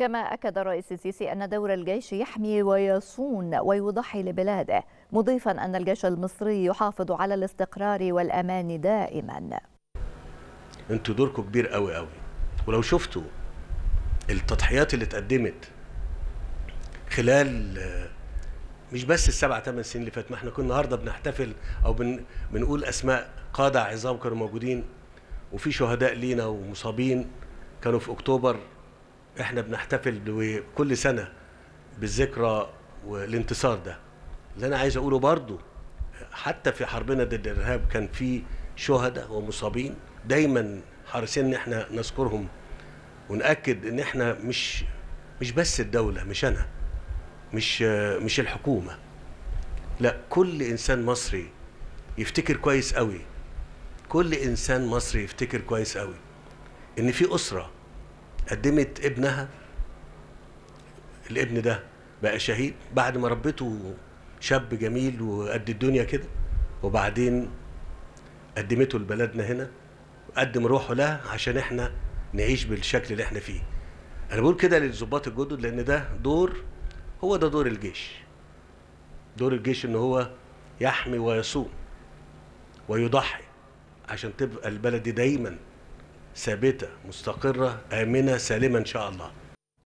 كما أكد الرئيس السيسي أن دور الجيش يحمي ويصون ويضحي لبلاده مضيفا أن الجيش المصري يحافظ على الاستقرار والأمان دائما. أنتوا دوركم كبير قوي قوي ولو شفتوا التضحيات اللي اتقدمت خلال مش بس السبع ثمان سنين اللي فاتت ما إحنا كنا النهارده بنحتفل أو بن بنقول أسماء قادة عظام كانوا موجودين وفي شهداء لينا ومصابين كانوا في أكتوبر. إحنا بنحتفل كل سنة بالذكرى والانتصار ده. اللي أنا عايز أقوله برضو حتى في حربنا ضد الإرهاب كان في شهداء ومصابين. دايما حريصين إن إحنا نذكرهم ونأكد إن إحنا مش مش بس الدولة مش أنا مش مش الحكومة. لا كل إنسان مصري يفتكر كويس قوي كل إنسان مصري يفتكر كويس قوي إن في أسرة قدمت ابنها الابن ده بقى شهيد. بعد ما ربته شاب جميل وقد الدنيا كده وبعدين قدمته لبلدنا هنا وقدم روحه لها عشان إحنا نعيش بالشكل اللي إحنا فيه. أنا بقول كده للظباط الجدد لأن ده دور هو ده دور الجيش. دور الجيش إن هو يحمي ويصون ويضحي عشان تبقى البلد دايما ثابتة مستقرة آمنة سالمة إن شاء الله.